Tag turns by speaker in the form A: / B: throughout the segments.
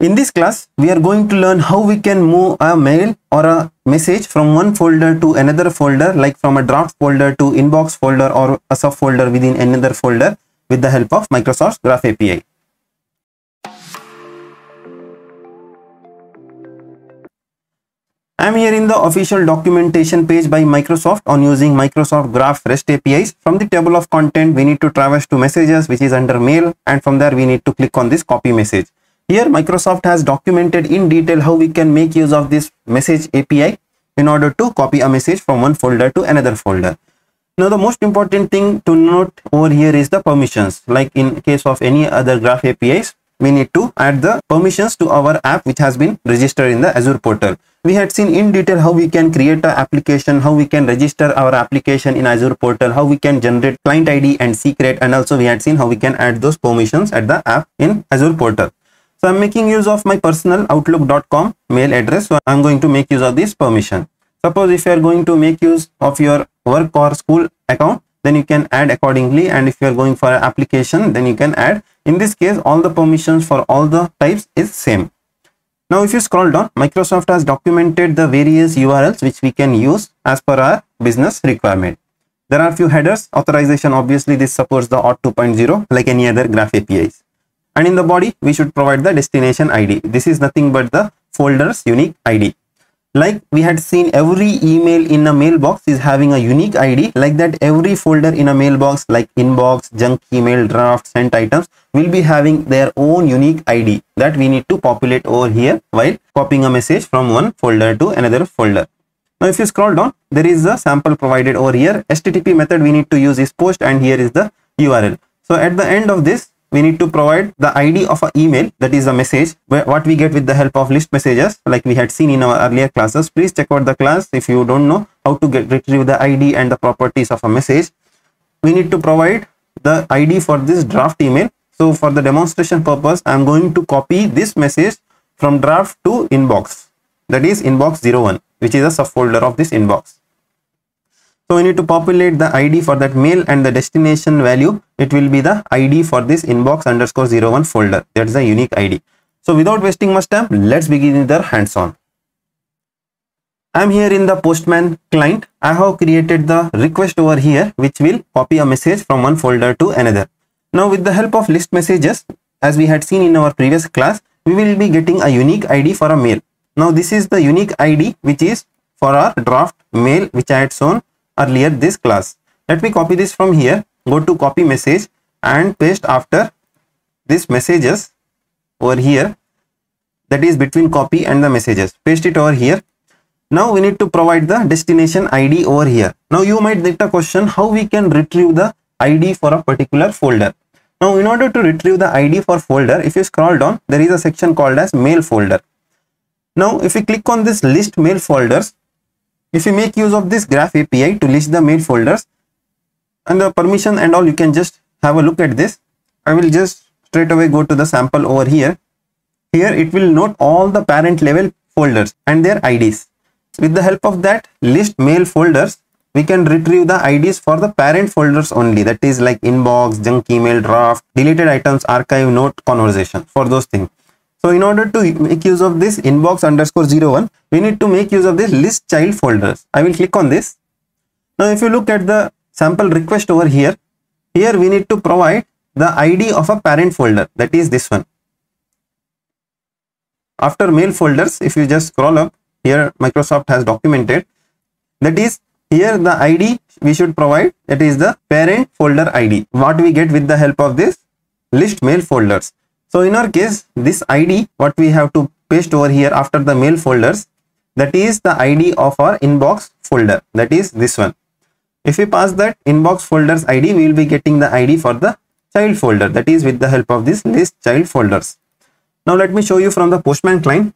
A: In this class, we are going to learn how we can move a mail or a message from one folder to another folder like from a draft folder to inbox folder or a subfolder within another folder with the help of Microsoft Graph API. I am here in the official documentation page by Microsoft on using Microsoft Graph REST APIs. From the table of content, we need to traverse to messages, which is under mail. And from there, we need to click on this copy message. Here, Microsoft has documented in detail how we can make use of this message API in order to copy a message from one folder to another folder. Now, the most important thing to note over here is the permissions. Like in case of any other Graph APIs, we need to add the permissions to our app which has been registered in the Azure portal. We had seen in detail how we can create an application, how we can register our application in Azure portal, how we can generate client ID and secret and also we had seen how we can add those permissions at the app in Azure portal. So I'm making use of my personal outlook.com mail address. So I'm going to make use of this permission. Suppose if you are going to make use of your work or school account, then you can add accordingly. And if you are going for an application then you can add. In this case all the permissions for all the types is same. Now if you scroll down microsoft has documented the various urls which we can use as per our business requirement. There are a few headers. Authorization obviously this supports the auth 2.0 like any other graph apis and in the body we should provide the destination id this is nothing but the folder's unique id like we had seen every email in a mailbox is having a unique id like that every folder in a mailbox like inbox junk email draft sent items will be having their own unique id that we need to populate over here while copying a message from one folder to another folder. Now if you scroll down there is a sample provided over here. Http method we need to use is post and here is the url so at the end of this we need to provide the id of an email that is a message what we get with the help of list messages like we had seen in our earlier classes. Please check out the class if you don't know how to get retrieve the id and the properties of a message. We need to provide the id for this draft email. So for the demonstration purpose i am going to copy this message from draft to inbox. That is inbox 01 which is a subfolder of this inbox so we need to populate the ID for that mail and the destination value. It will be the ID for this inbox underscore 01 folder. That's the unique ID. So without wasting much time, let's begin with the hands-on. I'm here in the Postman client. I have created the request over here, which will copy a message from one folder to another. Now with the help of list messages, as we had seen in our previous class, we will be getting a unique ID for a mail. Now this is the unique ID, which is for our draft mail, which I had shown earlier this class. Let me copy this from here, go to copy message and paste after this messages over here that is between copy and the messages. Paste it over here. Now we need to provide the destination ID over here. Now you might get a question how we can retrieve the ID for a particular folder. Now in order to retrieve the ID for folder, if you scroll down, there is a section called as mail folder. Now if we click on this list mail folders, if you make use of this graph api to list the mail folders and the permission and all you can just have a look at this. I will just straight away go to the sample over here. Here it will note all the parent level folders and their ids with the help of that list mail folders we can retrieve the ids for the parent folders only. That is like inbox junk email draft deleted items archive note conversation. For those things so in order to make use of this inbox underscore 01, we need to make use of this list child folders. I will click on this. Now if you look at the sample request over here, here we need to provide the ID of a parent folder that is this one. After mail folders, if you just scroll up here Microsoft has documented that is here the ID we should provide that is the parent folder ID what we get with the help of this list mail folders so in our case, this ID, what we have to paste over here after the mail folders, that is the ID of our inbox folder. That is this one. If we pass that inbox folders ID, we will be getting the ID for the child folder. That is with the help of this list child folders. Now let me show you from the Postman client.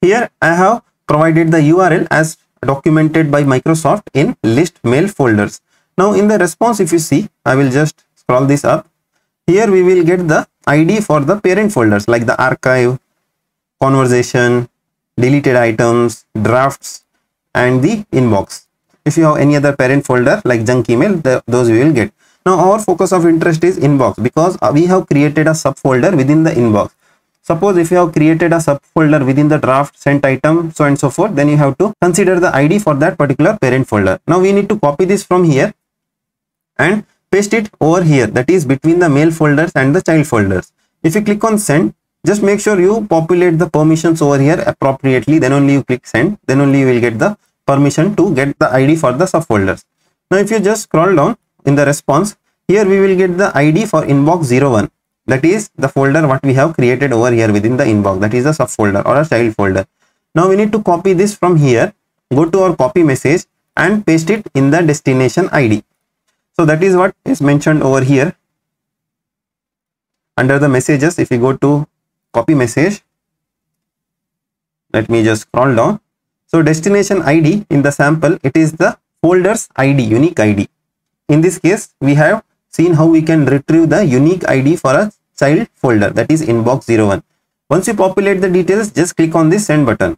A: Here I have provided the URL as documented by Microsoft in list mail folders. Now in the response, if you see, I will just scroll this up. Here we will get the id for the parent folders like the archive conversation deleted items drafts and the inbox. If you have any other parent folder like junk email the, those we will get. Now our focus of interest is inbox because uh, we have created a subfolder within the inbox. Suppose if you have created a subfolder within the draft sent item, so and so forth, then you have to consider the ID for that particular parent folder. Now we need to copy this from here and paste it over here. That is between the mail folders and the child folders. If you click on send, just make sure you populate the permissions over here appropriately. Then only you click send. Then only you will get the permission to get the id for the subfolders. Now if you just scroll down in the response here we will get the id for inbox 01 that is the folder what we have created over here within the inbox. That is a subfolder or a child folder. Now we need to copy this from here. Go to our copy message and paste it in the destination id so that is what is mentioned over here under the messages if you go to copy message let me just scroll down so destination id in the sample it is the folders id unique id in this case we have seen how we can retrieve the unique ID for a child folder that is inbox 01. Once you populate the details, just click on this send button.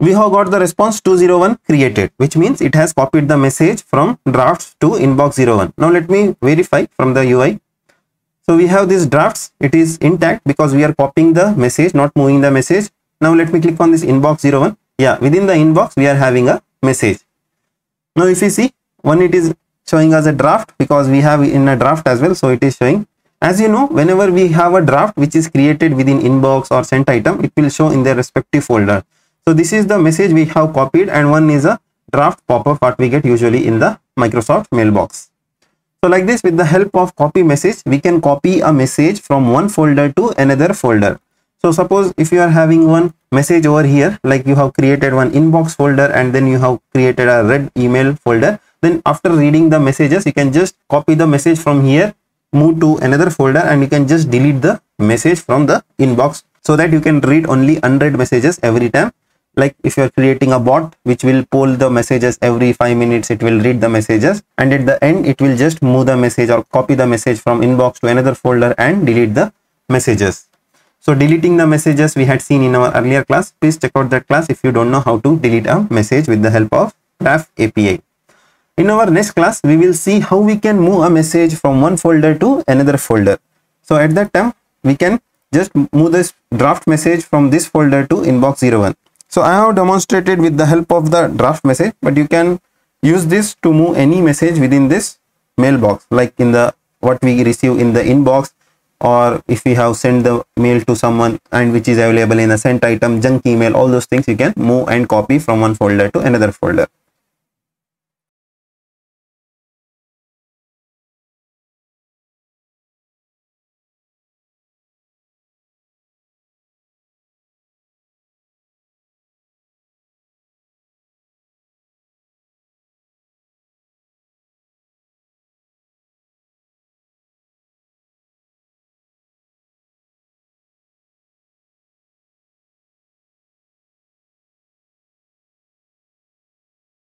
A: We have got the response 201 created, which means it has copied the message from drafts to inbox 01. Now let me verify from the UI. So we have these drafts, it is intact because we are copying the message, not moving the message. Now let me click on this inbox 01. Yeah, within the inbox, we are having a message. Now if you see, one it is showing as a draft because we have in a draft as well so it is showing as you know whenever we have a draft which is created within inbox or sent item it will show in their respective folder so this is the message we have copied and one is a draft pop-up what we get usually in the microsoft mailbox. So like this with the help of copy message we can copy a message from one folder to another folder. So suppose if you are having one message over here like you have created one inbox folder and then you have created a read email folder then after reading the messages you can just copy the message from here move to another folder and you can just delete the message from the inbox so that you can read only unread messages every time like if you are creating a bot which will poll the messages every five minutes it will read the messages and at the end it will just move the message or copy the message from inbox to another folder and delete the messages so deleting the messages we had seen in our earlier class please check out that class if you don't know how to delete a message with the help of graph api in our next class, we will see how we can move a message from one folder to another folder. So at that time, we can just move this draft message from this folder to inbox 01. So I have demonstrated with the help of the draft message, but you can use this to move any message within this mailbox, like in the what we receive in the inbox or if we have sent the mail to someone and which is available in a sent item, junk email, all those things you can move and copy from one folder to another folder.